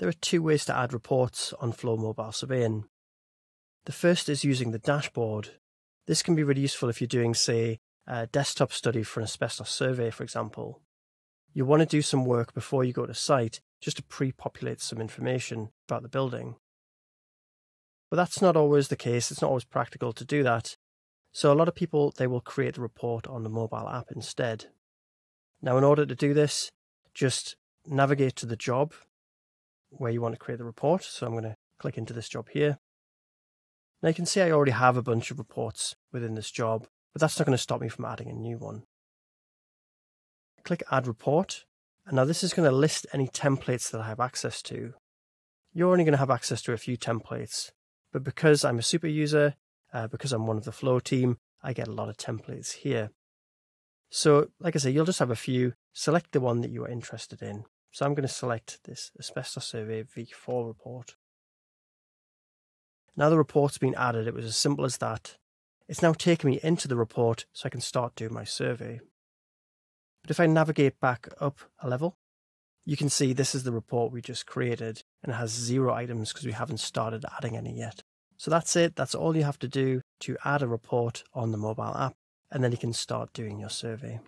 There are two ways to add reports on Flow Mobile Surveying. The first is using the dashboard. This can be really useful if you're doing, say, a desktop study for an asbestos survey, for example. You want to do some work before you go to site just to pre populate some information about the building. But that's not always the case, it's not always practical to do that. So a lot of people they will create the report on the mobile app instead. Now in order to do this, just navigate to the job where you want to create the report. So I'm going to click into this job here. Now you can see I already have a bunch of reports within this job, but that's not going to stop me from adding a new one. Click Add Report, and now this is going to list any templates that I have access to. You're only going to have access to a few templates, but because I'm a super user, uh, because I'm one of the Flow team, I get a lot of templates here. So, like I say, you'll just have a few. Select the one that you are interested in. So I'm going to select this Asbestos Survey V4 report. Now the report's been added, it was as simple as that. It's now taken me into the report so I can start doing my survey. But if I navigate back up a level, you can see this is the report we just created and it has zero items because we haven't started adding any yet. So that's it. That's all you have to do to add a report on the mobile app and then you can start doing your survey.